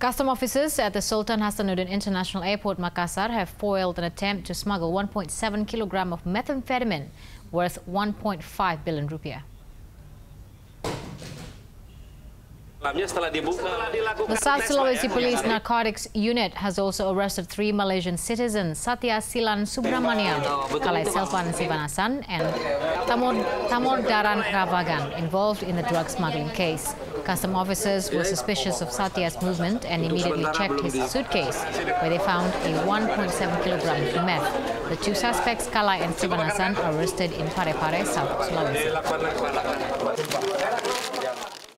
Custom officers at the Sultan Hasanuddin International Airport, Makassar, have foiled an attempt to smuggle 1.7 kilogram of methamphetamine worth 1.5 billion rupiah. The South Sulawesi Police Narcotics Unit has also arrested three Malaysian citizens, Satya Silan Subramaniam, Kalai Selvan Sivanasan, and Tamor, Tamor Daran Ravagan, involved in the drug smuggling case. Custom officers were suspicious of Satya's movement and immediately checked his suitcase, where they found a 1.7 kilogram of meth. The two suspects, Kalai and Sivanasan, are arrested in Parepare, South Sulawesi.